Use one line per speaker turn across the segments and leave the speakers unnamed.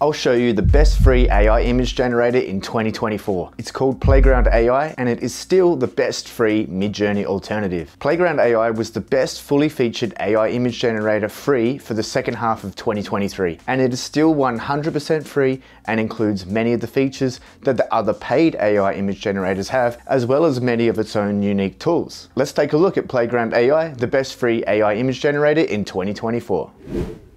I'll show you the best free AI image generator in 2024. It's called Playground AI and it is still the best free Midjourney alternative. Playground AI was the best fully featured AI image generator free for the second half of 2023 and it is still 100% free and includes many of the features that the other paid AI image generators have as well as many of its own unique tools. Let's take a look at Playground AI, the best free AI image generator in 2024.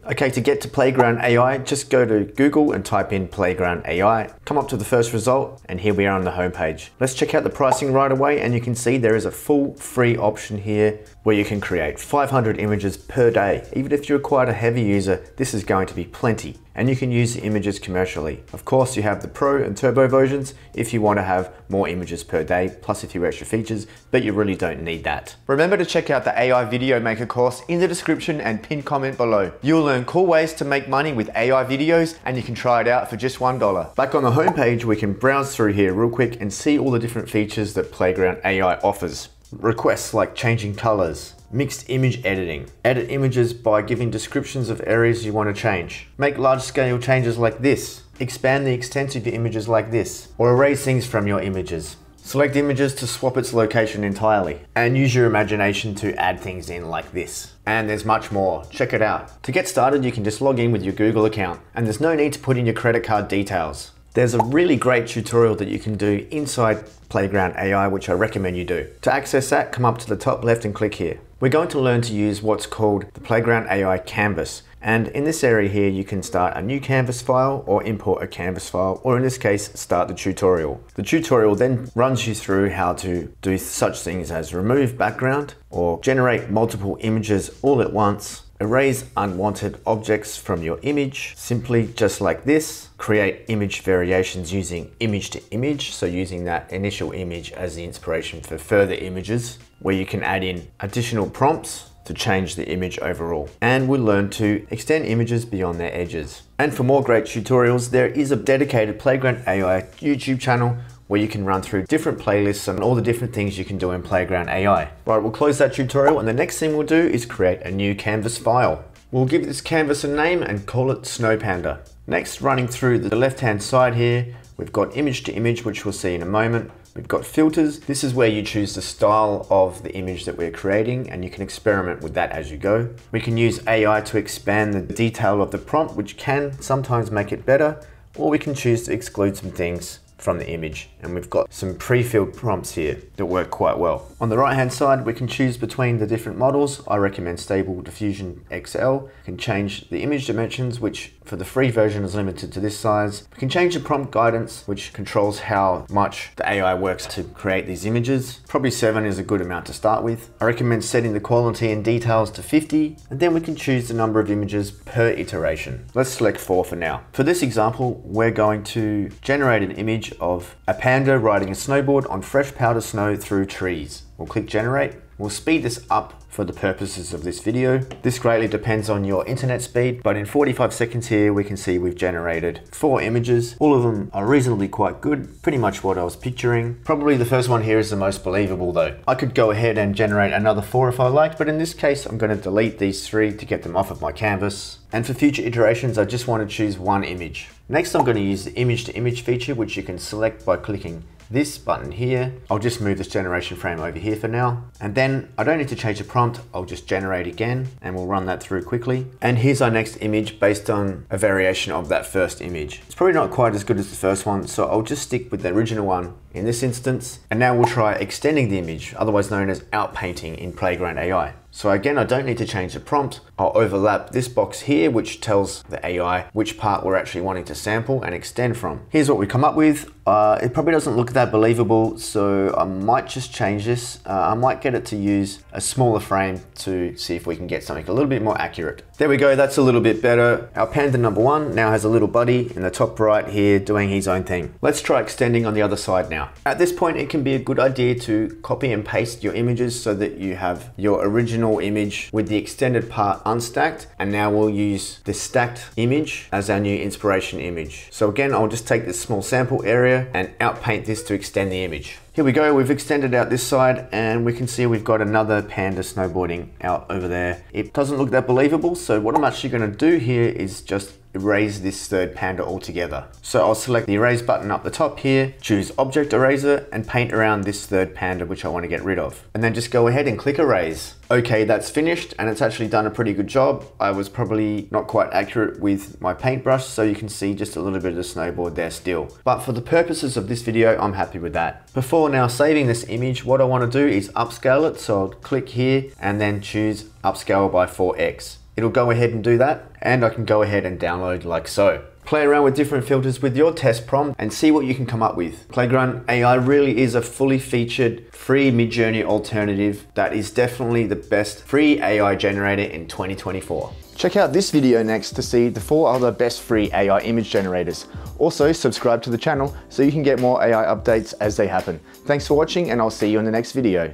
Okay, to get to Playground AI, just go to Google and type in Playground AI. Come up to the first result, and here we are on the homepage. Let's check out the pricing right away, and you can see there is a full free option here where you can create 500 images per day. Even if you're quite a heavy user, this is going to be plenty and you can use the images commercially. Of course, you have the Pro and Turbo versions if you want to have more images per day, plus a few extra features, but you really don't need that. Remember to check out the AI Video Maker course in the description and pinned comment below. You'll learn cool ways to make money with AI videos and you can try it out for just $1. Back on the homepage, we can browse through here real quick and see all the different features that Playground AI offers. Requests like changing colors, Mixed image editing. Edit images by giving descriptions of areas you want to change. Make large scale changes like this. Expand the extent of your images like this. Or erase things from your images. Select images to swap its location entirely. And use your imagination to add things in like this. And there's much more. Check it out. To get started, you can just log in with your Google account. And there's no need to put in your credit card details. There's a really great tutorial that you can do inside Playground AI, which I recommend you do. To access that, come up to the top left and click here. We're going to learn to use what's called the Playground AI Canvas. And in this area here, you can start a new Canvas file or import a Canvas file, or in this case, start the tutorial. The tutorial then runs you through how to do such things as remove background or generate multiple images all at once, Erase unwanted objects from your image, simply just like this. Create image variations using image to image, so using that initial image as the inspiration for further images, where you can add in additional prompts to change the image overall. And we'll learn to extend images beyond their edges. And for more great tutorials, there is a dedicated Playground AI YouTube channel where you can run through different playlists and all the different things you can do in Playground AI. Right, we'll close that tutorial and the next thing we'll do is create a new canvas file. We'll give this canvas a name and call it Snow Panda. Next, running through the left-hand side here, we've got image to image, which we'll see in a moment. We've got filters. This is where you choose the style of the image that we're creating and you can experiment with that as you go. We can use AI to expand the detail of the prompt, which can sometimes make it better, or we can choose to exclude some things from the image and we've got some pre-filled prompts here that work quite well. On the right hand side we can choose between the different models. I recommend Stable Diffusion XL. You can change the image dimensions which for the free version is limited to this size. We can change the prompt guidance which controls how much the AI works to create these images. Probably 7 is a good amount to start with. I recommend setting the quality and details to 50 and then we can choose the number of images per iteration. Let's select 4 for now. For this example we're going to generate an image image of a panda riding a snowboard on fresh powder snow through trees. We'll click generate. We'll speed this up for the purposes of this video. This greatly depends on your internet speed, but in 45 seconds here, we can see we've generated four images. All of them are reasonably quite good, pretty much what I was picturing. Probably the first one here is the most believable though. I could go ahead and generate another four if I liked, but in this case, I'm gonna delete these three to get them off of my canvas. And for future iterations, I just want to choose one image. Next, I'm going to use the image to image feature, which you can select by clicking this button here. I'll just move this generation frame over here for now. And then I don't need to change the prompt. I'll just generate again and we'll run that through quickly. And here's our next image based on a variation of that first image. It's probably not quite as good as the first one, so I'll just stick with the original one in this instance. And now we'll try extending the image, otherwise known as outpainting in Playground AI. So again, I don't need to change the prompt. I'll overlap this box here, which tells the AI which part we're actually wanting to sample and extend from. Here's what we come up with. Uh, it probably doesn't look that believable, so I might just change this. Uh, I might get it to use a smaller frame to see if we can get something a little bit more accurate. There we go, that's a little bit better. Our panda number one now has a little buddy in the top right here doing his own thing. Let's try extending on the other side now. At this point, it can be a good idea to copy and paste your images so that you have your original image with the extended part unstacked. And now we'll use the stacked image as our new inspiration image. So again, I'll just take this small sample area and outpaint this to extend the image. Here we go, we've extended out this side and we can see we've got another panda snowboarding out over there. It doesn't look that believable, so what I'm actually gonna do here is just erase this third panda altogether. So I'll select the erase button up the top here, choose object eraser and paint around this third panda which I want to get rid of. And then just go ahead and click erase. Okay, that's finished and it's actually done a pretty good job. I was probably not quite accurate with my paintbrush so you can see just a little bit of the snowboard there still. But for the purposes of this video, I'm happy with that. Before now saving this image, what I want to do is upscale it. So I'll click here and then choose upscale by 4x. It'll go ahead and do that and I can go ahead and download like so. Play around with different filters with your test prompt and see what you can come up with. Playground AI really is a fully featured free Midjourney alternative that is definitely the best free AI generator in 2024. Check out this video next to see the four other best free AI image generators. Also subscribe to the channel so you can get more AI updates as they happen. Thanks for watching and I'll see you in the next video.